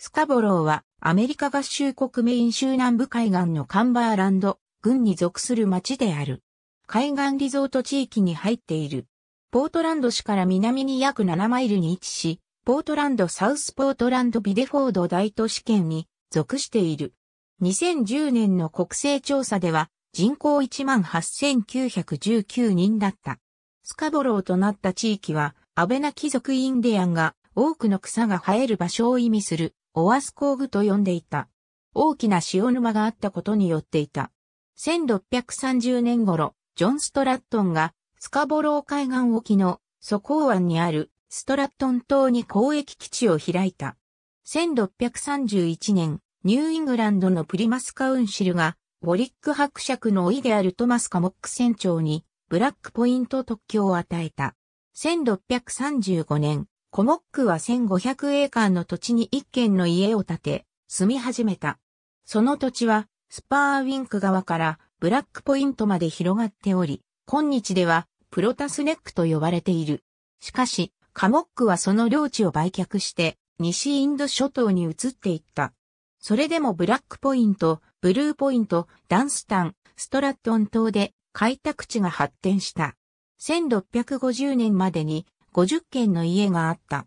スカボローはアメリカ合衆国メイン州南部海岸のカンバーランド郡に属する町である。海岸リゾート地域に入っている。ポートランド市から南に約7マイルに位置し、ポートランドサウスポートランドビデフォード大都市圏に属している。2010年の国勢調査では人口18,919人だった。スカボローとなった地域はアベナ貴族インディアンが多くの草が生える場所を意味するオアスコーグと呼んでいた。大きな潮沼があったことによっていた。1630年頃、ジョン・ストラットンがスカボロー海岸沖のソコー湾にあるストラットン島に交易基地を開いた。1631年、ニューイングランドのプリマスカウンシルが、ウォリック伯爵の甥であるトマス・カモック船長に、ブラックポイント特許を与えた。1635年、コモックは1500エーカーの土地に一軒の家を建て、住み始めた。その土地は、スパーウィンク側からブラックポイントまで広がっており、今日ではプロタスネックと呼ばれている。しかし、カモックはその領地を売却して、西インド諸島に移っていった。それでもブラックポイント、ブルーポイント、ダンスタン、ストラットン島で開拓地が発展した。1650年までに50軒の家があった。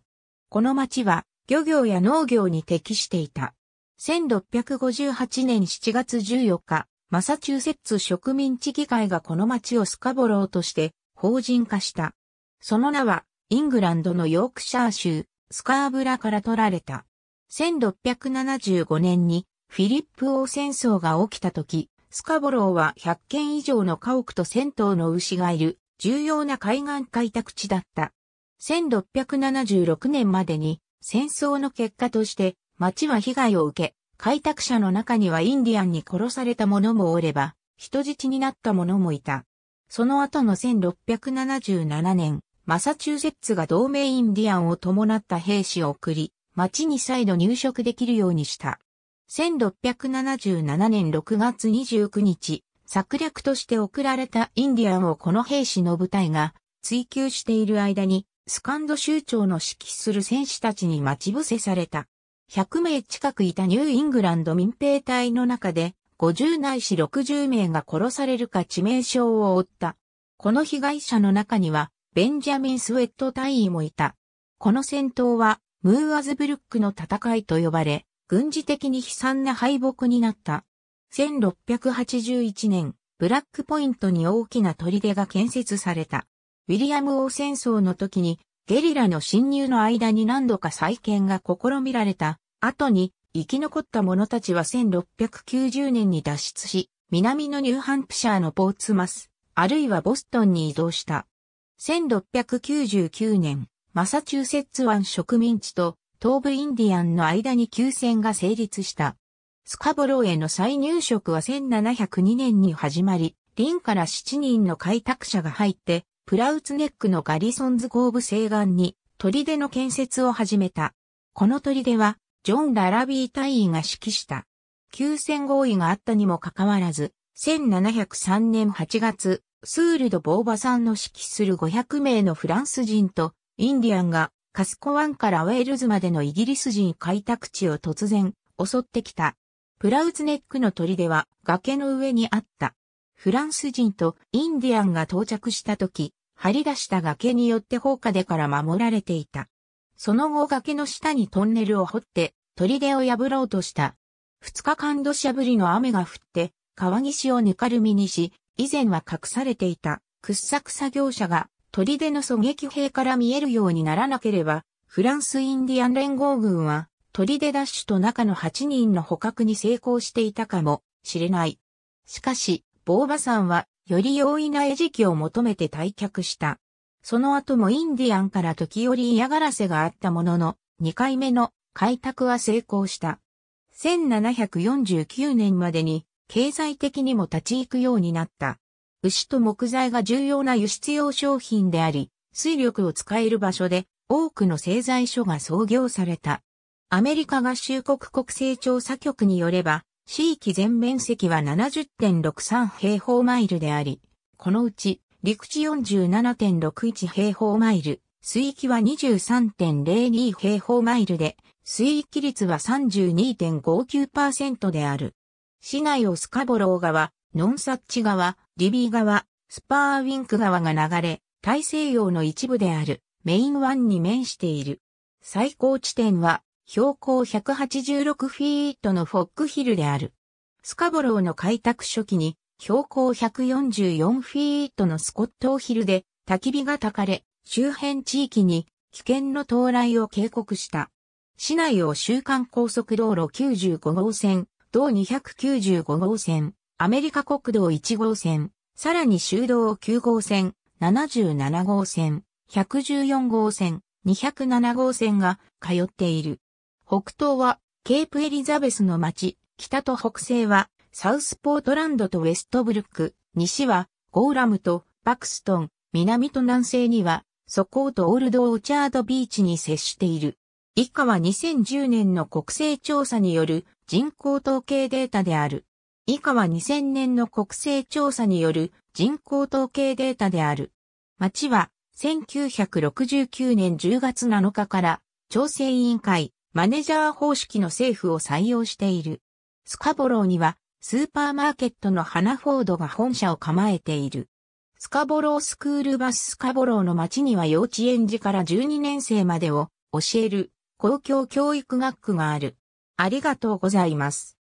この町は漁業や農業に適していた。1658年7月14日、マサチューセッツ植民地議会がこの町をスカボローとして法人化した。その名はイングランドのヨークシャー州スカーブラから取られた。1675年にフィリップ王戦争が起きた時、スカボローは100軒以上の家屋と1000頭の牛がいる重要な海岸開拓地だった。1676年までに戦争の結果として町は被害を受け、開拓者の中にはインディアンに殺された者もおれば、人質になった者もいた。その後の1677年、マサチューセッツが同盟インディアンを伴った兵士を送り、町に再度入植できるようにした。1677年6月29日、策略として送られたインディアンをこの兵士の部隊が追求している間にスカンド州長の指揮する戦士たちに待ち伏せされた。100名近くいたニューイングランド民兵隊の中で、50ないし60名が殺されるか致命傷を負った。この被害者の中には、ベンジャミン・スウェット隊員もいた。この戦闘は、ムーアズブルックの戦いと呼ばれ、軍事的に悲惨な敗北になった。1681年、ブラックポイントに大きな砦が建設された。ウィリアム王戦争の時にゲリラの侵入の間に何度か再建が試みられた後に生き残った者たちは1690年に脱出し、南のニューハンプシャーのポーツマス、あるいはボストンに移動した。1699年、マサチューセッツ湾植民地と東部インディアンの間に休戦が成立した。スカボローへの再入植は1702年に始まり、リンから7人の開拓者が入って、プラウツネックのガリソンズ後部西岸に砦の建設を始めた。この砦は、ジョン・ララビー隊員が指揮した。休戦合意があったにもかかわらず、1703年8月、スールド・ボーバさんの指揮する500名のフランス人とインディアンがカスコ湾からウェールズまでのイギリス人開拓地を突然襲ってきた。プラウツネックの砦は崖の上にあった。フランス人とインディアンが到着した時、張り出した崖によって放火でから守られていた。その後崖の下にトンネルを掘って砦を破ろうとした。二日間土砂降りの雨が降って川岸をぬかるみにし、以前は隠されていた掘削作業者が砦の狙撃兵から見えるようにならなければ、フランスインディアン連合軍は砦ダッシュと中の8人の捕獲に成功していたかもしれない。しかし、ボーバさんはより容易な餌食を求めて退却した。その後もインディアンから時折嫌がらせがあったものの、2回目の開拓は成功した。1749年までに経済的にも立ち行くようになった。牛と木材が重要な輸出用商品であり、水力を使える場所で多くの製材所が創業された。アメリカ合衆国国勢調査局によれば、地域全面積は70.63平方マイルであり、このうち陸地47.61平方マイル、水域は23.02平方マイルで、水域率は32.59%である。市内をスカボロー川、ノンサッチ川、リビー川、スパーウィンク川が流れ、大西洋の一部であるメイン湾に面している。最高地点は標高186フィートのフォックヒルである。スカボローの開拓初期に標高144フィートのスコットーヒルで焚き火が焚かれ、周辺地域に危険の到来を警告した。市内を週間高速道路95号線、道295号線、アメリカ国道1号線、さらに修道9号線、77号線、114号線、207号線が通っている。北東はケープエリザベスの町、北と北西はサウスポートランドとウェストブルック、西はゴーラムとバクストン、南と南西にはソコーとオールドオーチャードビーチに接している。以下は2010年の国勢調査による人口統計データである。以下は2000年の国勢調査による人口統計データである。町は1969年10月7日から調整委員会マネジャー方式の政府を採用している。スカボローにはスーパーマーケットのハナフォードが本社を構えている。スカボロースクールバススカボローの町には幼稚園児から12年生までを教える公共教育学区がある。ありがとうございます。